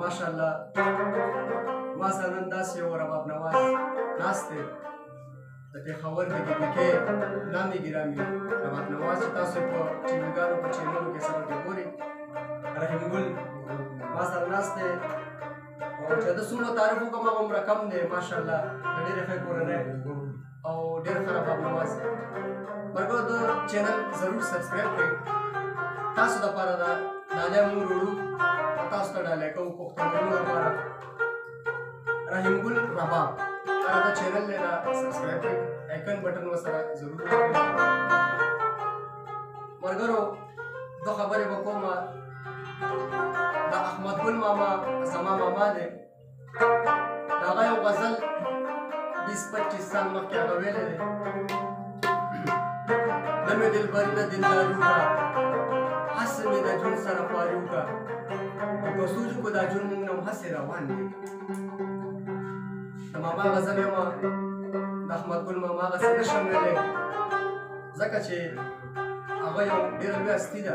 ماشاءالله ما سره نن داسې یو رباب نواز ناست دی د پېښور د ګیدیکې نامې ګرامي رباب نواز چې تاسو په ټي ویګانو په چینلو کې سره کې ګوري رحیم ګل ما سره ناست دی او چې د څومره تعریف وکړم هغومره کم دی ماشاءالله د ډېرې ښې کورنۍ او ډیر ښه راباب نواز مرګو د چینل ضرور سبسکرایب کړئ تاسو د پاره دا ډالۍ مونږ وروړو او تاسو ته ډالۍ کوو پښتنو لپاره رحیم ګل رباب دا د چینل نه دا سبسکرایب کړئ آیکن بٹن وسره ضرور مرګرو دو خبرې وکوم دا احمد ګل ماما زما ماما دی دغه یو غزل 20 25 سال مخکې هغه ویلی دی نه مې دلبر نه دینداري وکړه هسې مې د ژوند سره خواري وکړه او که سوچ وکړو دا ژوند موږ نه هم هسې روان دی د ماما غزل یم د احمد ګل ماما غزل نشم ویلی ځکه چې هغه یو ډېره لوی هستي ده